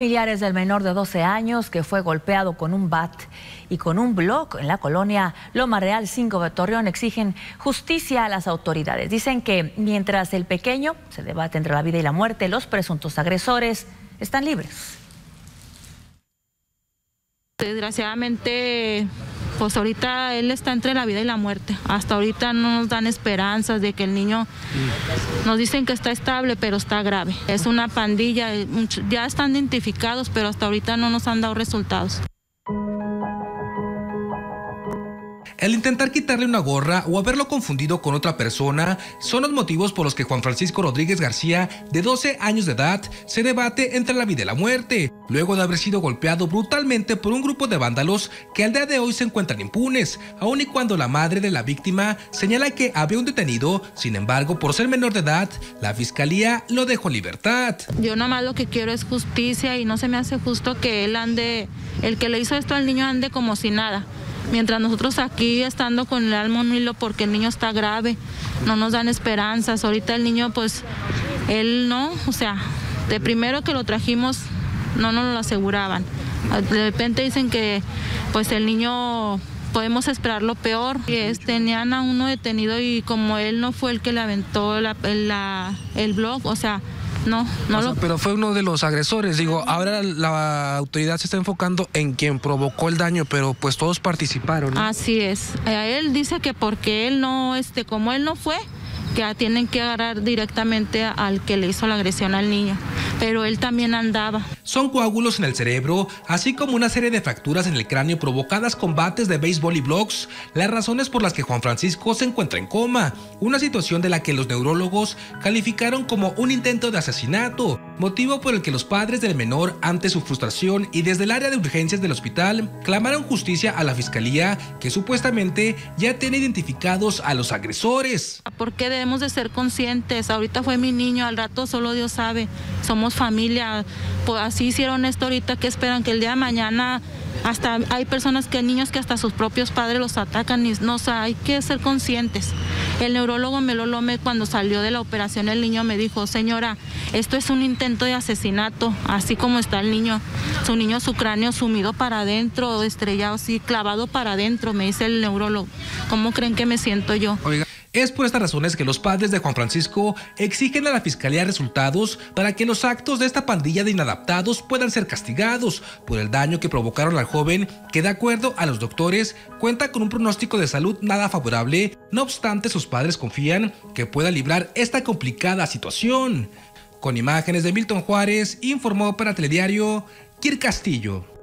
Familiares del menor de 12 años que fue golpeado con un bat y con un bloc en la colonia Loma Real 5 de Torreón exigen justicia a las autoridades. Dicen que mientras el pequeño se debate entre la vida y la muerte, los presuntos agresores están libres. Desgraciadamente pues ahorita él está entre la vida y la muerte. Hasta ahorita no nos dan esperanzas de que el niño, nos dicen que está estable, pero está grave. Es una pandilla, ya están identificados, pero hasta ahorita no nos han dado resultados. El intentar quitarle una gorra o haberlo confundido con otra persona son los motivos por los que Juan Francisco Rodríguez García, de 12 años de edad, se debate entre la vida y la muerte, luego de haber sido golpeado brutalmente por un grupo de vándalos que al día de hoy se encuentran impunes, aun y cuando la madre de la víctima señala que había un detenido, sin embargo, por ser menor de edad, la fiscalía lo dejó en libertad. Yo nada más lo que quiero es justicia y no se me hace justo que él ande, el que le hizo esto al niño ande como si nada mientras nosotros aquí estando con el alma un hilo porque el niño está grave, no nos dan esperanzas. Ahorita el niño, pues, él no, o sea, de primero que lo trajimos, no nos lo aseguraban. De repente dicen que, pues, el niño podemos esperar lo peor. Tenían a uno detenido y como él no fue el que le aventó el blog, o sea, no, no lo... Pero fue uno de los agresores. Digo, ahora la autoridad se está enfocando en quien provocó el daño, pero pues todos participaron. Así es. Él dice que porque él no, este, como él no fue, que tienen que agarrar directamente al que le hizo la agresión al niño pero él también andaba. Son coágulos en el cerebro, así como una serie de fracturas en el cráneo provocadas con bates de béisbol y blocks, las razones por las que Juan Francisco se encuentra en coma, una situación de la que los neurólogos calificaron como un intento de asesinato, motivo por el que los padres del menor, ante su frustración y desde el área de urgencias del hospital, clamaron justicia a la fiscalía que supuestamente ya tiene identificados a los agresores. ¿Por qué debemos de ser conscientes? Ahorita fue mi niño, al rato solo Dios sabe. Somos familia, pues así hicieron esto ahorita que esperan que el día de mañana hasta hay personas que niños que hasta sus propios padres los atacan y no o hay que ser conscientes. El neurólogo Melolome cuando salió de la operación el niño me dijo, "Señora, esto es un intento de asesinato, así como está el niño, su niño su cráneo sumido para adentro, estrellado así, clavado para adentro", me dice el neurólogo. ¿Cómo creen que me siento yo? Es por estas razones que los padres de Juan Francisco exigen a la Fiscalía resultados para que los actos de esta pandilla de inadaptados puedan ser castigados por el daño que provocaron al joven que de acuerdo a los doctores cuenta con un pronóstico de salud nada favorable, no obstante sus padres confían que pueda librar esta complicada situación. Con imágenes de Milton Juárez, informó para Telediario Kir Castillo.